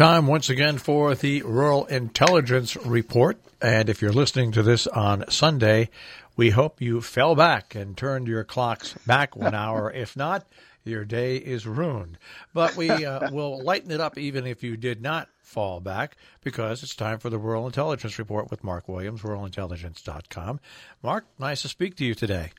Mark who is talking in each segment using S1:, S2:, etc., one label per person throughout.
S1: Time once again for the Rural Intelligence Report. And if you're listening to this on Sunday, we hope you fell back and turned your clocks back one hour. If not, your day is ruined. But we uh, will lighten it up even if you did not fall back because it's time for the Rural Intelligence Report with Mark Williams, ruralintelligence.com. Mark, nice to speak to you today.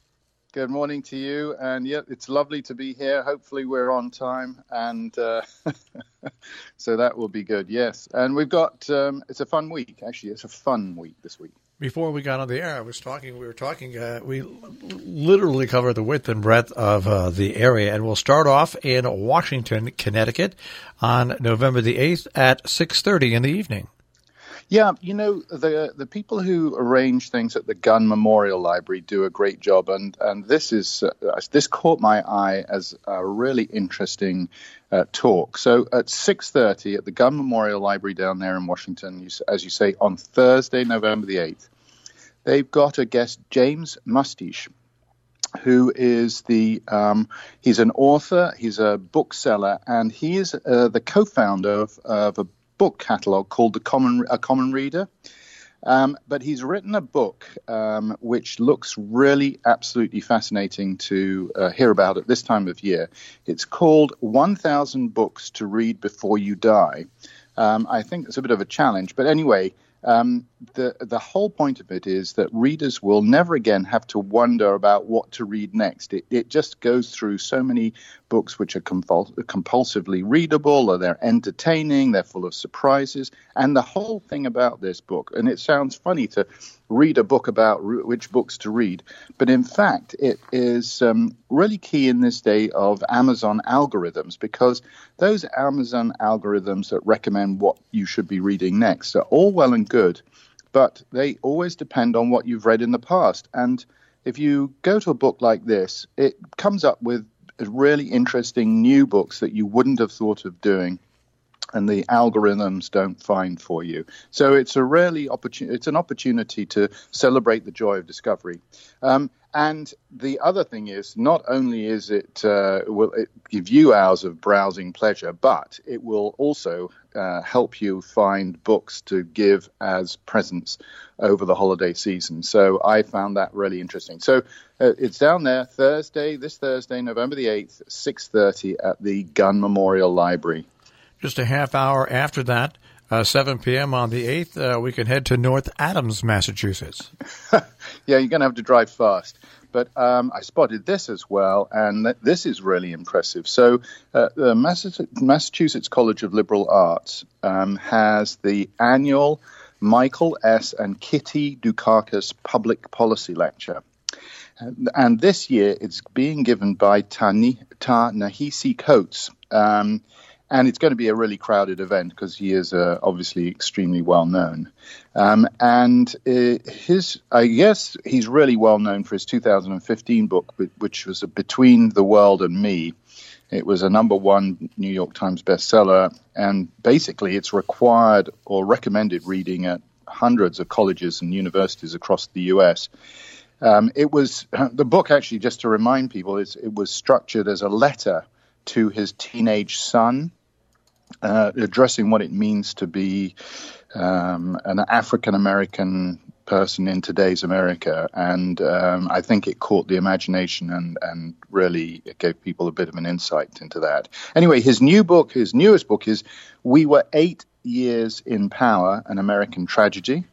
S2: Good morning to you, and yeah, it's lovely to be here. Hopefully, we're on time, and uh, so that will be good. Yes, and we've got um, it's a fun week. Actually, it's a fun week this week.
S1: Before we got on the air, I was talking. We were talking. Uh, we literally cover the width and breadth of uh, the area, and we'll start off in Washington, Connecticut, on November the eighth at six thirty in the evening.
S2: Yeah, you know the the people who arrange things at the Gunn Memorial Library do a great job, and and this is uh, this caught my eye as a really interesting uh, talk. So at six thirty at the Gunn Memorial Library down there in Washington, you, as you say, on Thursday, November the eighth, they've got a guest, James Mustich who is the um, he's an author, he's a bookseller, and he is uh, the co-founder of, of a book catalogue called the Common A Common Reader. Um, but he's written a book um, which looks really absolutely fascinating to uh, hear about at this time of year. It's called 1000 Books to Read Before You Die. Um, I think it's a bit of a challenge, but anyway, um, the the whole point of it is that readers will never again have to wonder about what to read next. It, it just goes through so many books which are compul- compulsively readable, or they're entertaining, they're full of surprises, and the whole thing about this book. And it sounds funny to read a book about re- which books to read, but in fact, it is um, really key in this day of Amazon algorithms because those Amazon algorithms that recommend what you should be reading next are all well and good, but they always depend on what you've read in the past. And if you go to a book like this, it comes up with really interesting new books that you wouldn't have thought of doing and the algorithms don't find for you. So it's a really opportunity. It's an opportunity to celebrate the joy of discovery. Um, and the other thing is, not only is it uh, will it give you hours of browsing pleasure, but it will also uh, help you find books to give as presents over the holiday season. So I found that really interesting. So uh, it's down there Thursday, this Thursday, November the eighth, six thirty at the Gunn Memorial Library.
S1: Just a half hour after that, uh, 7 p.m. on the 8th, uh, we can head to North Adams, Massachusetts.
S2: yeah, you're going to have to drive fast. But um, I spotted this as well, and th- this is really impressive. So, uh, the Massachusetts College of Liberal Arts um, has the annual Michael S. and Kitty Dukakis Public Policy Lecture. And, and this year it's being given by Ta, Ta Nehisi Coates. Um, and it's going to be a really crowded event because he is uh, obviously extremely well known. Um, and uh, his, I guess, he's really well known for his 2015 book, which was Between the World and Me. It was a number one New York Times bestseller, and basically, it's required or recommended reading at hundreds of colleges and universities across the U.S. Um, it was the book actually, just to remind people, it was structured as a letter to his teenage son uh, addressing what it means to be um, an African American person in today's America. And um, I think it caught the imagination and, and really gave people a bit of an insight into that. Anyway, his new book, his newest book is We Were Eight Years in Power An American Tragedy.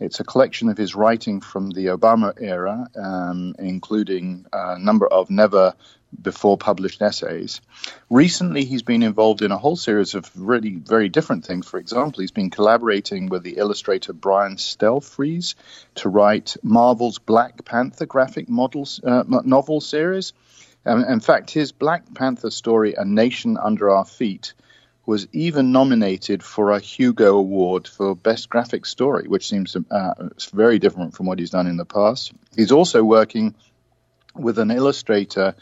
S2: It's a collection of his writing from the Obama era, um, including a number of never before published essays. Recently, he's been involved in a whole series of really very different things. For example, he's been collaborating with the illustrator Brian Stelfreeze to write Marvel's Black Panther graphic models, uh, novel series. Um, in fact, his Black Panther story, A Nation Under Our Feet, was even nominated for a Hugo Award for Best Graphic Story, which seems uh, very different from what he's done in the past. He's also working with an illustrator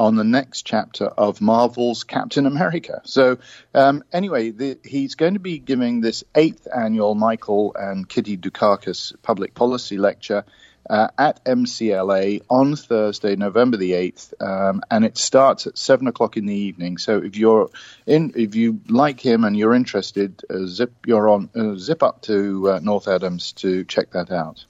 S2: on the next chapter of Marvel's Captain America. So, um, anyway, the, he's going to be giving this eighth annual Michael and Kitty Dukakis public policy lecture. uh, at MCLA on Thursday, November the eighth, um, and it starts at seven o'clock in the evening. So if you're in, if you like him and you're interested, uh, zip you're on uh, zip up to uh, North Adams to check that out.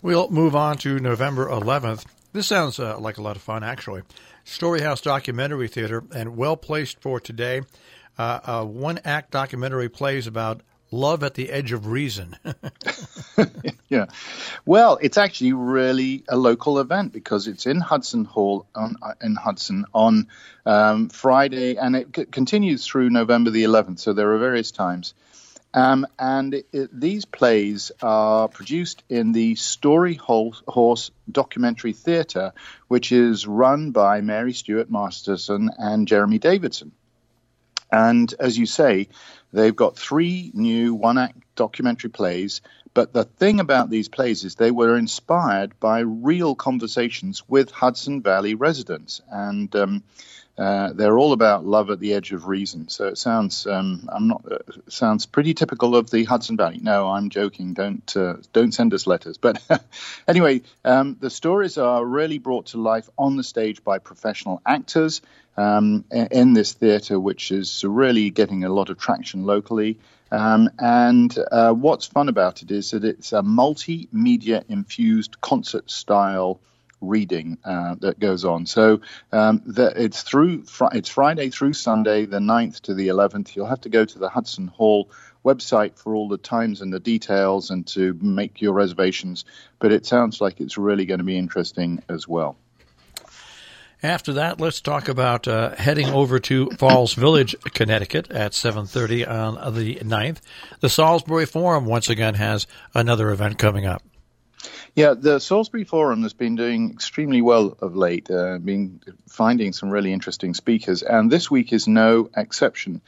S1: We'll move on to November 11th. This sounds uh, like a lot of fun, actually. Storyhorse Documentary Theater, and well placed for today. Uh, a one act documentary plays about love at the edge of reason.
S2: yeah. Well, it's actually really a local event because it's in Hudson Hall on, uh, in Hudson on um, Friday and it c- continues through November the 11th. So there are various times. Um, and it, it, these plays are produced in the Story Horse Documentary Theatre, which is run by Mary Stuart Masterson and Jeremy Davidson. And as you say, they've got three new one act documentary plays. But the thing about these plays is they were inspired by real conversations with Hudson Valley residents. And um, uh, they're all about love at the edge of reason. So it sounds um, I'm not uh, sounds pretty typical of the Hudson Valley. No, I'm joking. Don't uh, don't send us letters. But anyway, um, the stories are really brought to life on the stage by professional actors um, in this theatre, which is really getting a lot of traction locally. Um, and uh, what's fun about it is that it's a multimedia infused concert style reading uh, that goes on. So um, the, it's through fr- it's Friday through Sunday, the 9th to the 11th. You'll have to go to the Hudson Hall website for all the times and the details and to make your reservations. But it sounds like it's really going to be interesting as well.
S1: After that, let's talk about uh, heading over to Falls Village, Connecticut at 7.30 on the 9th. The Salisbury Forum once again has another event coming up.
S2: Yeah, the Salisbury Forum has been doing extremely well of late, uh, been finding some really interesting speakers, and this week is no exception.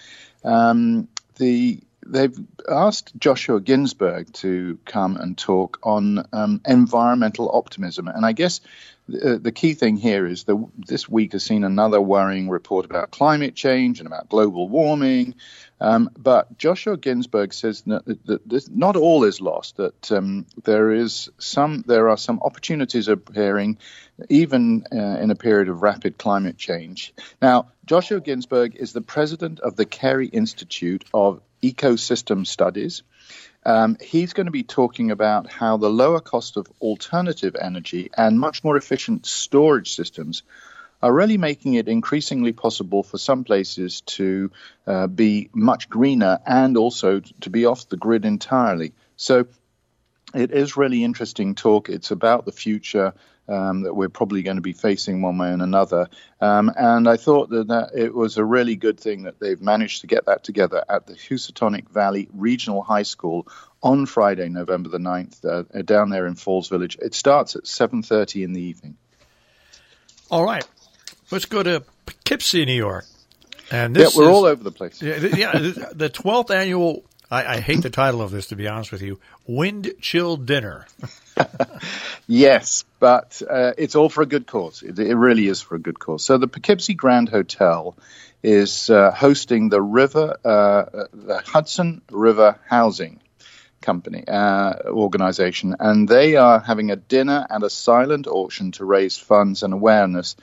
S2: Um, the they've asked Joshua Ginsberg to come and talk on um, environmental optimism, and I guess the, the key thing here is that this week has seen another worrying report about climate change and about global warming. Um, but Joshua Ginsberg says that, that, that, not all is lost. That um, there is some, there are some opportunities appearing, even uh, in a period of rapid climate change. Now, Joshua Ginsberg is the president of the Cary Institute of Ecosystem Studies. Um, he's going to be talking about how the lower cost of alternative energy and much more efficient storage systems are really making it increasingly possible for some places to uh, be much greener and also to be off the grid entirely. So it is really interesting talk. It's about the future um, that we're probably going to be facing one way and another. Um, and I thought that, that, it was a really good thing that they've managed to get that together at the Housatonic Valley Regional High School on Friday, November the 9th, uh, down there in Falls Village. It starts at 7.30 in the evening.
S1: All right. Let's go to Poughkeepsie, New York.
S2: And this yeah, we're is, all over the place.
S1: Yeah, yeah the 12th annual I, I, hate the title of this, to be honest with you. Wind chill dinner.
S2: yes, but uh, it's all for a good cause. It, it, really is for a good cause. So the Poughkeepsie Grand Hotel is uh, hosting the river, uh, the Hudson River Housing Company uh, organization, and they are having a dinner and a silent auction to raise funds and awareness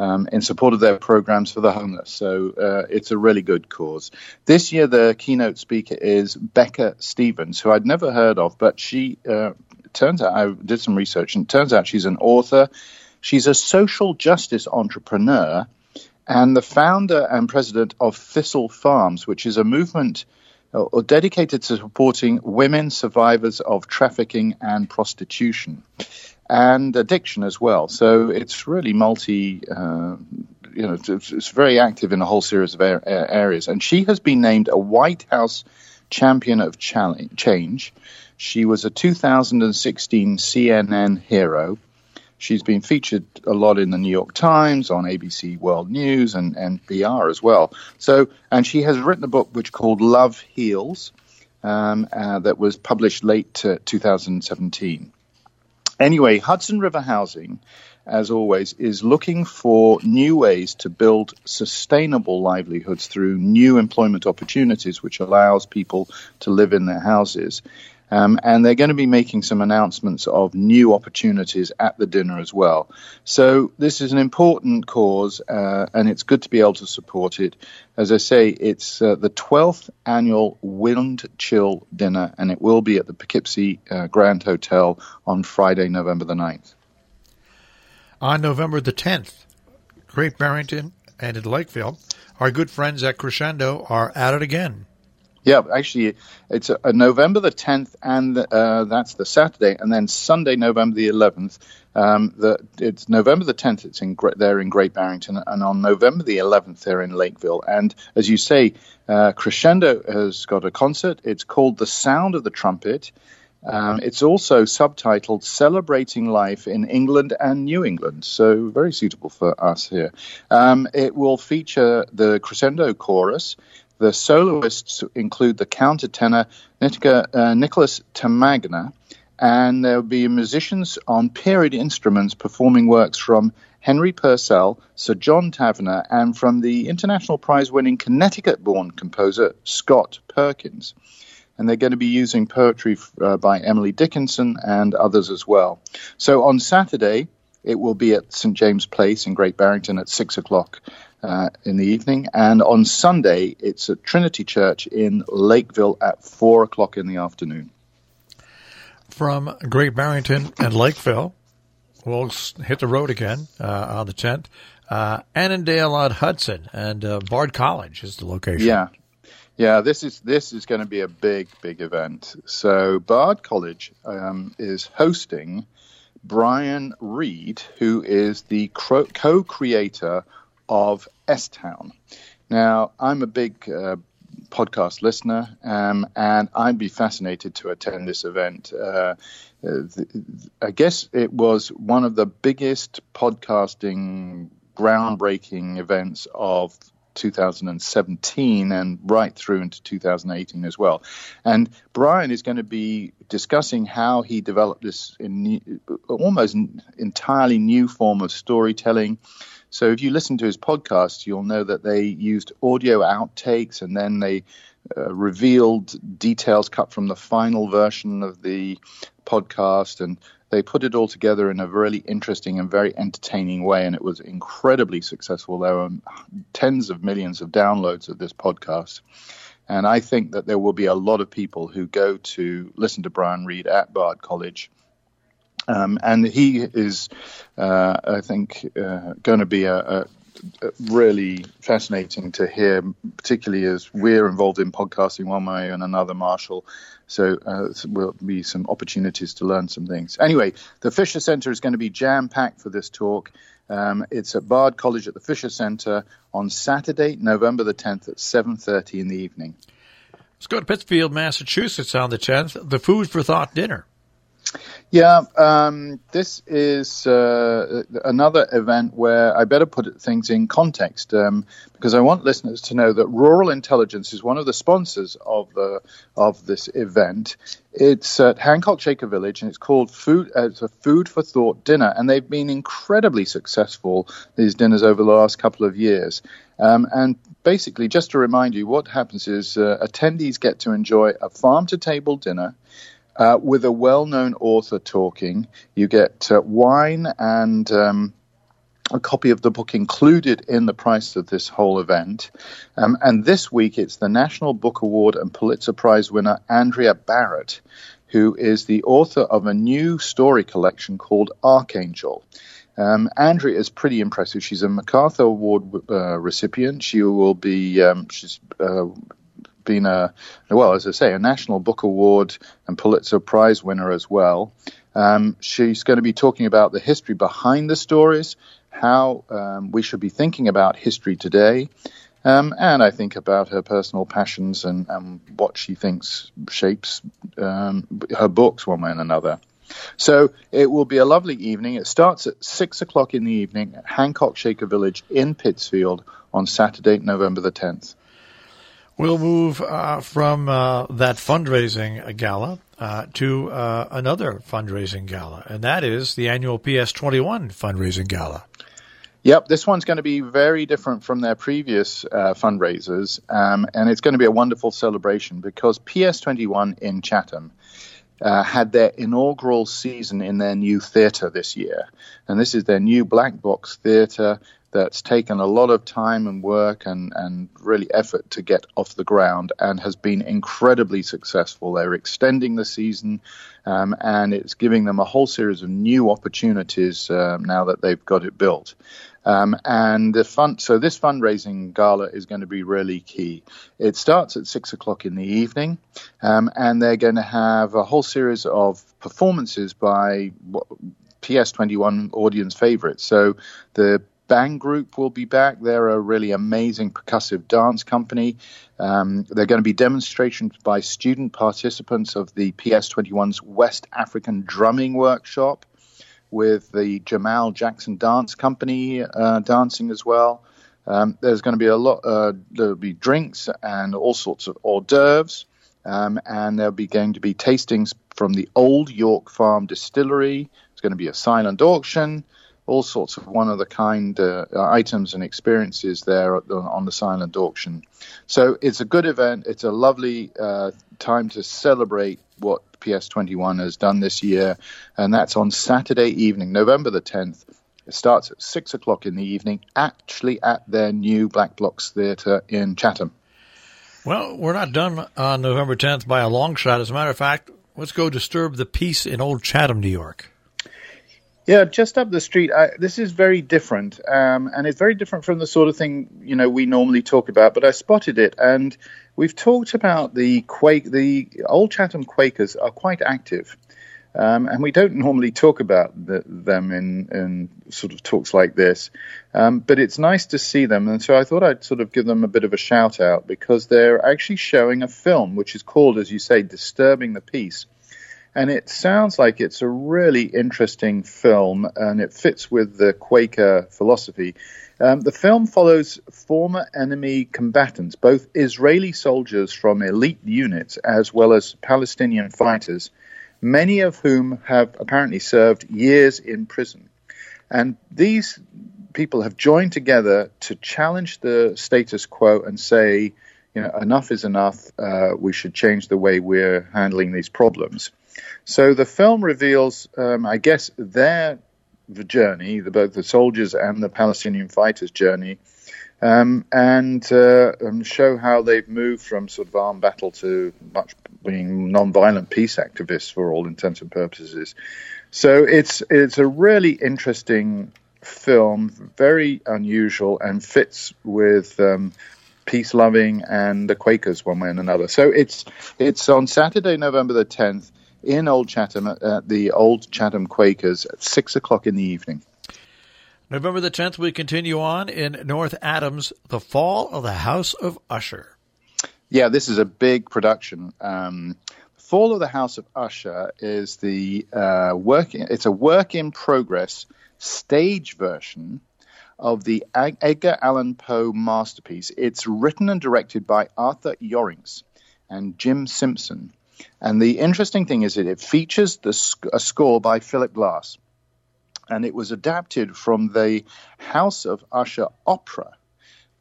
S2: um, in support of their programs for the homeless. So uh, it's a really good cause. This year, the keynote speaker is Becca Stevens, who I'd never heard of, but she uh, turns out I did some research, and it turns out she's an author. She's a social justice entrepreneur and the founder and president of Thistle Farms, which is a movement uh, dedicated to supporting women survivors of trafficking and prostitution and addiction as well. So it's really multi. Uh, you know, it's, very active in a whole series of areas. And she has been named a White House Champion of Change. She was a 2016 CNN hero. She's been featured a lot in the New York Times, on ABC World News, and, and BR as well. So, and she has written a book which called Love Heals, um, uh, that was published late uh, 2017. Anyway, Hudson River Housing, as always, is looking for new ways to build sustainable livelihoods through new employment opportunities, which allows people to live in their houses. Um, and they're going to be making some announcements of new opportunities at the dinner as well. So this is an important cause, uh, and it's good to be able to support it. As I say, it's uh, the 12th annual Wind Chill Dinner, and it will be at the Poughkeepsie uh, Grand Hotel on Friday, November the 9th.
S1: On November the 10th, Great Barrington and in Lakeville, our good friends at Crescendo are at it again.
S2: Yeah, actually, it's a, a November the 10th, and uh, that's the Saturday, and then Sunday, November the 11th. Um, the, it's November the 10th. It's in they're in Great Barrington, and on November the 11th, they're in Lakeville. And as you say, uh, Crescendo has got a concert. It's called "The Sound of the Trumpet." Um, it's also subtitled Celebrating Life in England and New England, so very suitable for us here. Um, it will feature the crescendo chorus. The soloists include the countertenor uh, Nicholas Tamagna, and there will be musicians on period instruments performing works from Henry Purcell, Sir John Tavener, and from the international prize winning Connecticut born composer Scott Perkins and they're going to be using poetry uh, by Emily Dickinson and others as well. So on Saturday, it will be at St James Place in Great Barrington at six o'clock uh, in the evening, and on Sunday, it's at Trinity Church in Lakeville at four o'clock in the afternoon.
S1: From Great Barrington and Lakeville, we'll hit the road again uh, on the 10th. Uh, Annandale on Hudson and uh, Bard College is the location.
S2: Yeah, yeah, this is this is going to be a big, big event. So Bard College um, is hosting Brian Reed, who is the co-creator of S Town. Now, I'm a big uh, podcast listener, um, and I'd be fascinated to attend this event. Uh, I guess it was one of the biggest podcasting groundbreaking events of 2017 and right through into 2018 as well. And Brian is going to be discussing how he developed this new, almost entirely new form of storytelling. So if you listen to his podcast, you'll know that they used audio outtakes and then they uh, revealed details cut from the final version of the podcast and they put it all together in a really interesting and very entertaining way, and it was incredibly successful. There were tens of millions of downloads of this podcast. And I think that there will be a lot of people who go to listen to Brian Reed at Bard College. Um, and he is, uh, I think, uh, going to be a, a, really fascinating to hear, particularly as we're involved in podcasting one way and another, Marshall. So uh, will be some opportunities to learn some things. Anyway, the Fisher Center is going to be jam packed for this talk. Um, it's at Bard College at the Fisher Center on Saturday, November the 10th at 7:30 in the evening.
S1: Let's go to Pittsfield, Massachusetts on the 10th. The Food for Thought dinner.
S2: Yeah, um, this is uh, another event where I better put things in context um, because I want listeners to know that Rural Intelligence is one of the sponsors of the of this event. It's at Hancock Shaker Village and it's called Food. Uh, it's a Food for Thought dinner, and they've been incredibly successful these dinners over the last couple of years. Um, and basically, just to remind you, what happens is uh, attendees get to enjoy a farm to table dinner uh, with a well known author talking. You get uh, wine and um, a copy of the book included in the price of this whole event. Um, and this week it's the National Book Award and Pulitzer Prize winner Andrea Barrett, who is the author of a new story collection called Archangel. Um, Andrea is pretty impressive. She's a MacArthur Award uh, recipient. She will be um, she's uh, been a well, as I say, a National Book Award and Pulitzer Prize winner as well. Um, she's going to be talking about the history behind the stories, how um, we should be thinking about history today, um, and I think about her personal passions and, and what she thinks shapes um, her books one way and another. So it will be a lovely evening. It starts at six o'clock in the evening at Hancock Shaker Village in Pittsfield on Saturday, November the 10th.
S1: We'll move uh, from uh, that fundraising gala uh, to uh, another fundraising gala, and that is the annual PS21 fundraising gala.
S2: Yep, this one's going to be very different from their previous uh, fundraisers, um, and it's going to be a wonderful celebration because PS21 in Chatham uh, had their inaugural season in their new theatre this year. And this is their new black box theatre that's taken a lot of time and work and, and really effort to get off the ground and has been incredibly successful. They're extending the season um, and it's giving them a whole series of new opportunities uh, now that they've got it built. Um, and the fund, so this fundraising gala is going to be really key. It starts at six o'clock in the evening, um, and they're going to have a whole series of performances by PS21 audience favorites. So the Bang Group will be back. They're a really amazing percussive dance company. Um, they're going to be demonstrations by student participants of the PS21's West African Drumming Workshop with the Jamal Jackson Dance Company uh, dancing as well. Um, there's going to be a lot. Uh, there'll be drinks and all sorts of hors d'oeuvres, um, and there'll be going to be tastings from the Old York Farm Distillery. It's going to be a silent auction, all sorts of one of the kind uh, items and experiences there on the silent auction. So it's a good event. It's a lovely uh, time to celebrate what PS21 has done this year, and that's on Saturday evening, November the 10th. It starts at six o'clock in the evening, actually at their new Black Box Theatre in Chatham.
S1: Well, we're not done on November 10th by a long shot. As a matter of fact, let's go disturb the peace in Old Chatham, New York.
S2: Yeah, just up the street. I, this is very different, um, and it's very different from the sort of thing you know we normally talk about. But I spotted it, and We've talked about the Quake. The Old Chatham Quakers are quite active, um, and we don't normally talk about the, them in, in sort of talks like this. Um, but it's nice to see them, and so I thought I'd sort of give them a bit of a shout out because they're actually showing a film which is called, as you say, "Disturbing the Peace." And it sounds like it's a really interesting film, and it fits with the Quaker philosophy. Um, the film follows former enemy combatants, both Israeli soldiers from elite units as well as Palestinian fighters, many of whom have apparently served years in prison. And these people have joined together to challenge the status quo and say, you know, enough is enough. Uh, we should change the way we're handling these problems. So the film reveals, um, I guess, their the journey, the, both the soldiers and the Palestinian fighters' journey, um, and, uh, and show how they've moved from sort of armed battle to much being non-violent peace activists for all intents and purposes. So it's it's a really interesting film, very unusual, and fits with um, peace loving and the Quakers one way and another. So it's it's on Saturday, November the tenth in Old Chatham at the Old Chatham Quakers at six o'clock in the evening.
S1: November the 10th, we continue on in North Adams, The Fall of the House of Usher.
S2: Yeah, this is a big production. Um, Fall of the House of Usher is the uh, work. It's a work in progress stage version of the Edgar Allan Poe masterpiece. It's written and directed by Arthur Yorinks and Jim Simpson. And the interesting thing is that it features the, a score by Philip Glass. And it was adapted from the House of Usher opera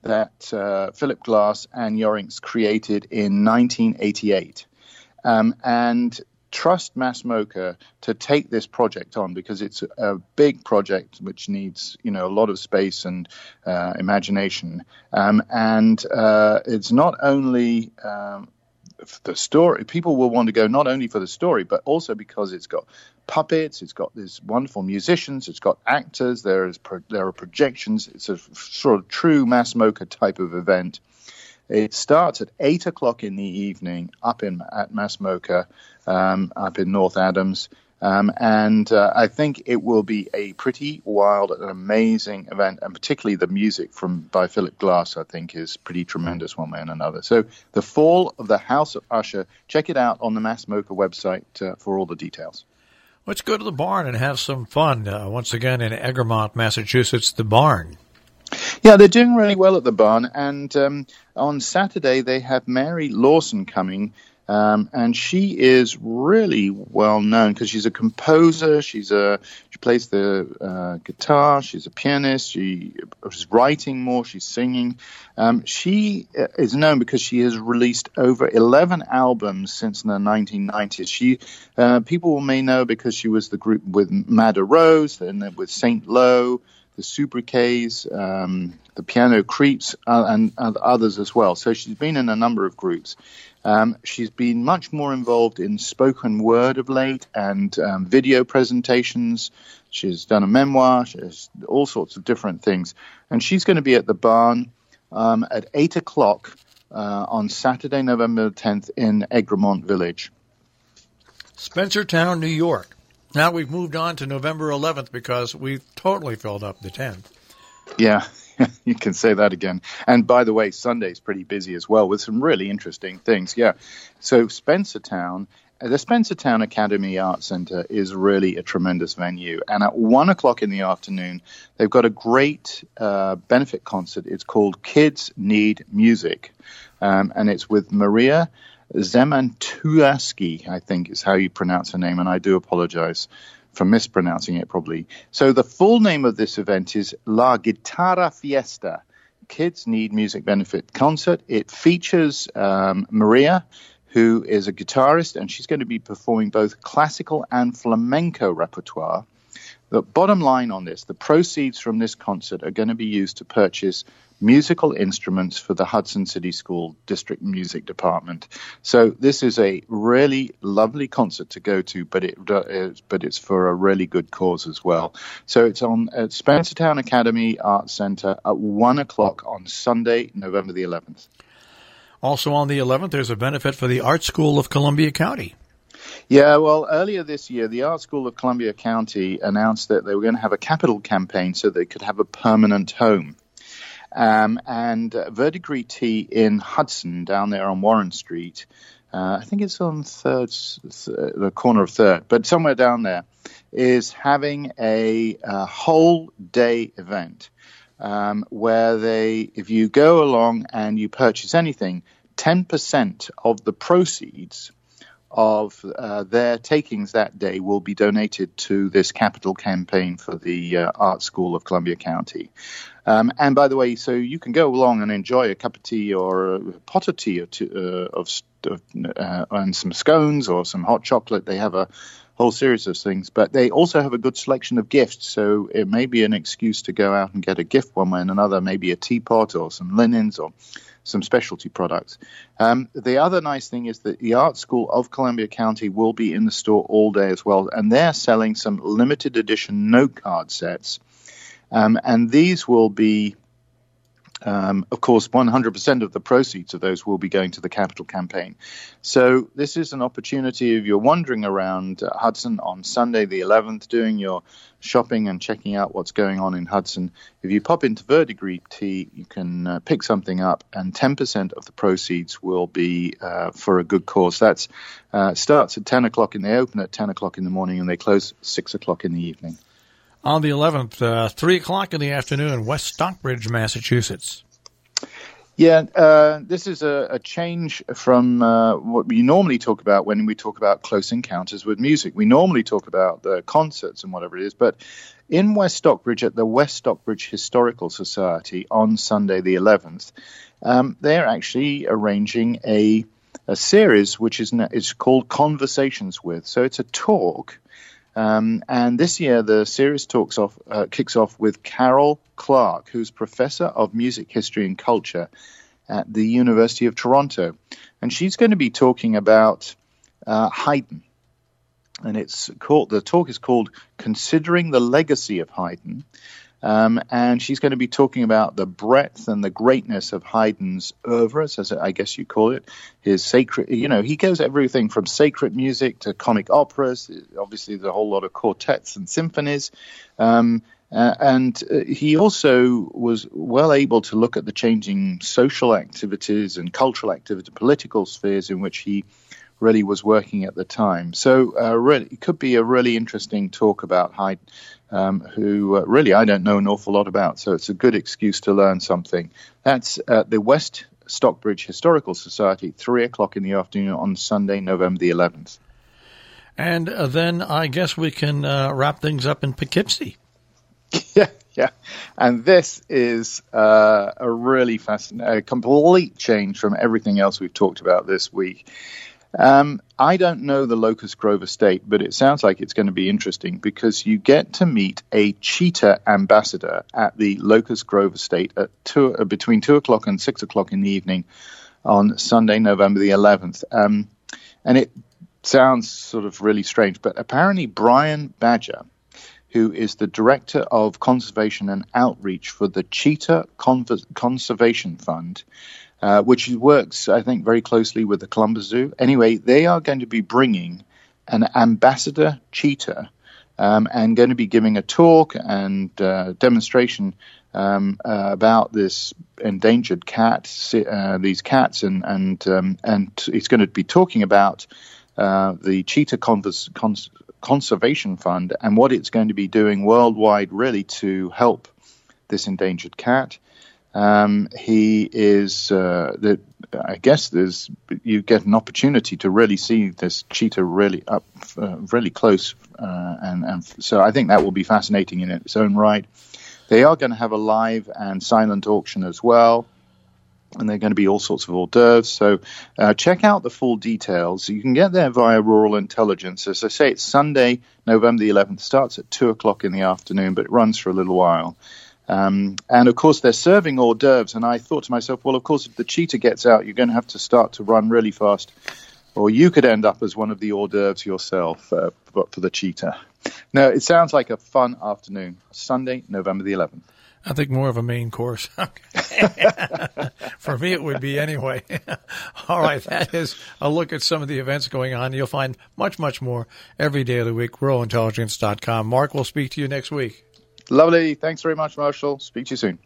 S2: that uh, Philip Glass and Yorinks created in 1988. Um, and trust Mass to take this project on because it's a big project which needs you know a lot of space and uh, imagination um, and uh, it's not only um, the story. People will want to go not only for the story, but also because it's got puppets, it's got these wonderful musicians, it's got actors, there is pro- there are projections. It's a sort of true Mass MoCA type of event. It starts at eight o'clock in the evening up in at Mass MoCA, um, up in North Adams. Um, and uh, I think it will be a pretty wild and amazing event, and particularly the music from by Philip Glass, I think, is pretty tremendous one way and another. So, the Fall of the House of Usher. Check it out on the Mass MoCA website uh, for all the details.
S1: Let's go to the barn and have some fun. Uh, once again, in Egremont, Massachusetts, the barn.
S2: Yeah, they're doing really well at the barn, and um, on Saturday they have Mary Lorson coming Um, and she is really well known because she's a composer. She's a she plays the uh, guitar. She's a pianist. She is writing more. She's singing. Um, she uh, is known because she has released over 11 albums since the 1990s. She uh, people may know because she was the group with Madder Rose and with Saint Low the Sobriquets, um, the Piano Creeps, uh, and, and, others as well. So she's been in a number of groups. Um, she's been much more involved in spoken word of late and um, video presentations. She's done a memoir. She's all sorts of different things. And she's going to be at the barn um, at 8 o'clock uh, on Saturday, November 10th in Egremont Village.
S1: Spencertown, New York. Now we've moved on to November 11th because we've totally filled up the 10th.
S2: Yeah, you can say that again. And by the way, Sunday's pretty busy as well with some really interesting things. Yeah. So Spencertown, the Spencertown Academy Art Center is really a tremendous venue. And at one o'clock in the afternoon, they've got a great uh, benefit concert. It's called Kids Need Music. Um, and it's with Maria Zemantauski, I think is how you pronounce her name, and I do apologize for mispronouncing it probably. So the full name of this event is La Guitarra Fiesta. Kids Need Music Benefit Concert. It features um, Maria, who is a guitarist, and she's going to be performing both classical and flamenco repertoire. The bottom line on this the proceeds from this concert are going to be used to purchase musical instruments for the Hudson City School District Music Department. So this is a really lovely concert to go to, but it uh, but it's for a really good cause as well. So it's on at Spencertown Academy Arts Center at one o'clock on Sunday, November the 11th.
S1: Also on the 11th, there's a benefit for the Art School of Columbia County.
S2: Yeah, well, earlier this year, the Art School of Columbia County announced that they were going to have a capital campaign so they could have a permanent home. Um, and uh, Verdigris Tea in Hudson, down there on Warren Street, uh, I think it's on third, th- the corner of third, but somewhere down there, is having a, a whole day event um, where they, if you go along and you purchase anything, 10% of the proceeds of uh, their takings that day will be donated to this capital campaign for the uh, Art School of Columbia County. Um, and by the way, so you can go along and enjoy a cup of tea or a pot of tea or two, uh, of, uh, and some scones or some hot chocolate. They have a whole series of things, but they also have a good selection of gifts. So it may be an excuse to go out and get a gift one way and another, maybe a teapot or some linens or some specialty products. Um, the other nice thing is that the Art School of Columbia County will be in the store all day as well, and they're selling some limited edition note card sets. Um, and these will be um, of course, 100% of the proceeds of those will be going to the capital campaign. So, this is an opportunity if you're wandering around uh, Hudson on Sunday, the 11th, doing your shopping and checking out what's going on in Hudson. If you pop into Verdigris Tea, you can uh, pick something up, and 10% of the proceeds will be uh, for a good cause. That uh, starts at 10 o'clock, and they open at 10 o'clock in the morning, and they close 6 o'clock in the evening
S1: on the 11th, uh, 3 o'clock in the afternoon, in West Stockbridge, Massachusetts.
S2: Yeah, uh, this is a, a change from uh, what we normally talk about when we talk about close encounters with music. We normally talk about the concerts and whatever it is, but in West Stockbridge at the West Stockbridge Historical Society on Sunday the 11th, um, they're actually arranging a a series which is is called Conversations with. So it's a talk um, and this year, the series talks off, uh, kicks off with Caryl Clark, who's professor of music history and culture at the University of Toronto, and she's going to be talking about uh, Haydn. And it's called the talk is called "Considering the Legacy of Haydn." Um, and she's going to be talking about the breadth and the greatness of Haydn's oeuvre, as I guess you call it. His sacred, you know, he goes everything from sacred music to comic operas. Obviously, there's a whole lot of quartets and symphonies. Um, uh, and uh, he also was well able to look at the changing social activities and cultural activity, political spheres in which he really was working at the time. So, uh, really, it could be a really interesting talk about Haydn um, who uh, really I don't know an awful lot about. So it's a good excuse to learn something. That's at the West Stockbridge Historical Society, 3 o'clock in the afternoon on Sunday, November the 11th.
S1: And uh, then I guess we can uh, wrap things up in Poughkeepsie.
S2: Yeah, yeah. And this is uh, a really fascinating, a complete change from everything else we've talked about this week. Um, I don't know the Locust Grove estate, but it sounds like it's going to be interesting because you get to meet a cheetah ambassador at the Locust Grove estate at two, uh, between two o'clock and six o'clock in the evening on Sunday, November the 11th. Um, and it sounds sort of really strange, but apparently Brian Badger, who is the director of conservation and outreach for the Cheetah Conservation Fund, uh, which works, I think, very closely with the Columbus Zoo. Anyway, they are going to be bringing an ambassador cheetah um, and going to be giving a talk and uh, demonstration um, uh, about this endangered cat, uh, these cats, and and um, and he's going to be talking about uh, the Cheetah Convers- Cons- Conservation Fund and what it's going to be doing worldwide, really, to help this endangered cat. Um, he is uh, I guess there's you get an opportunity to really see this cheetah really up uh, really close, uh, and, and so I think that will be fascinating in its own right. They are going to have a live and silent auction as well. And they're going to be all sorts of hors d'oeuvres. So uh, check out the full details. You can get there via Rural Intelligence. As I say, it's Sunday, November the 11th. Starts at 2 o'clock in the afternoon, but it runs for a little while. Um, and of course, they're serving hors d'oeuvres. And I thought to myself, well, of course, if the cheetah gets out, you're going to have to start to run really fast, or you could end up as one of the hors d'oeuvres yourself uh, for the cheetah. No, it sounds like a fun afternoon. Sunday, November the 11th.
S1: I think more of a main course. For me, it would be anyway. All right, that is a look at some of the events going on. You'll find much, much more every day of the week. RuralIntelligence.com. Mark, we'll speak to you next week.
S2: Lovely. Thanks very much, Marshall. Speak to you soon.